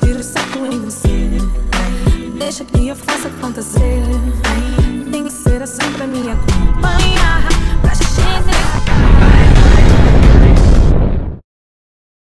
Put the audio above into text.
tiro certo em MC Deixa que eu faça acontecer. Tem que ser assim pra minha conta